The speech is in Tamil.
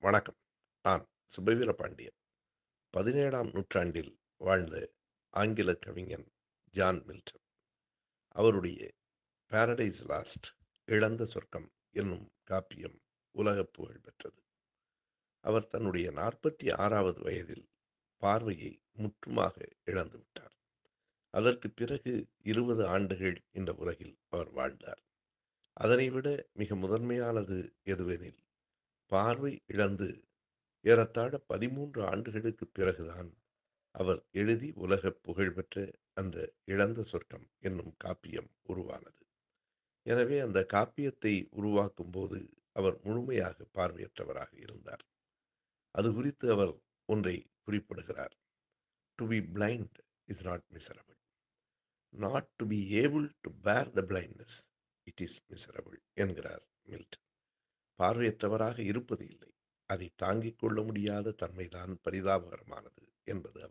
வணக்கம். நான் சுபவீர பாண்டியன். பதினேழாம் நூற்றாண்டில் வாழ்ந்த ஆங்கில கவிஞன் ஜான் மில்டன். அவருடைய பாரடைஸ் லாஸ்ட் இழந்த சொர்க்கம் என்னும் காப்பியம் உலக புகழ் பெற்றது. அவர் தன்னுடைய நாற்பத்தி ஆறாவது வயதில் பார்வையை முற்றுமாக இழந்து விட்டார். அதற்கு பிறகு இருபது ஆண்டுகள் இந்த உலகில் அவர் வாழ்ந்தார். அதனைவிட மிக முதன்மையானது எதுவெனில் பார்வை இழந்து ஏறத்தாழ பதிமூன்று ஆண்டுகளுக்கு பிறகுதான் அவர் எழுதி உலக புகழ்பெற்ற அந்த இழந்த சொர்க்கம் என்னும் காப்பியம் உருவானது. எனவே அந்த காப்பியத்தை உருவாக்கும் போது அவர் முழுமையாக பார்வையற்றவராக இருந்தார். அது குறித்து அவர் ஒன்றை குறிப்பிடுகிறார். To be blind is not miserable not to be able to bear the blindness it is miserable என்கிறார் மில்டன். பார்வையற்றவராக இருப்பது இல்லை. அதை தாங்கிக் கொள்ள முடியாத தன்மைதான் பரிதாபகரமானது என்பது